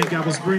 think I was bringing.